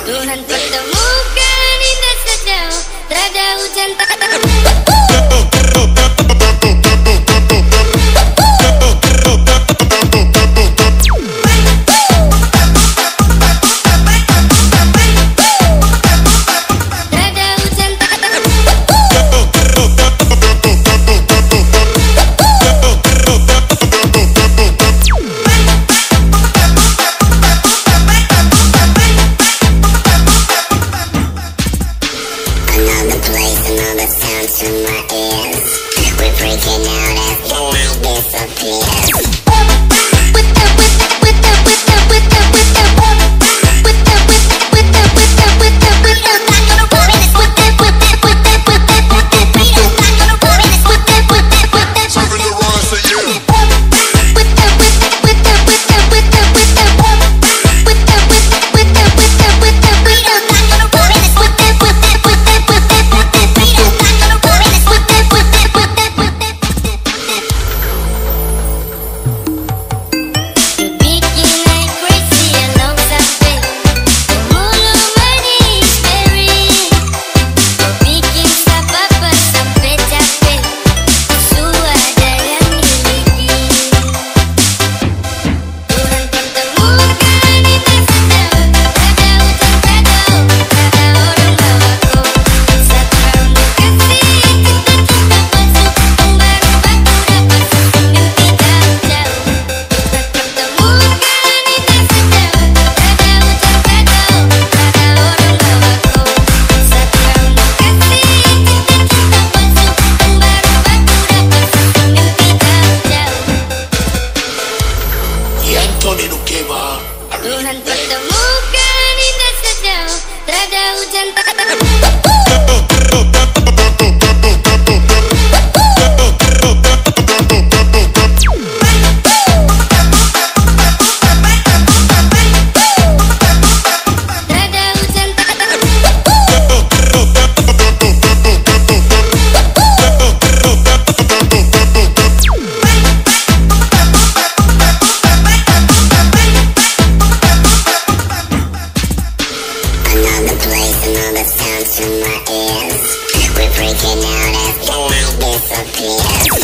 Tuhan pertemukan indah sejauh Terada hujan tak into my ears. We're freaking out as the night disappears. jiwa Tuhan pertemukan indah sejauh Tak ada hujan tak Sophia.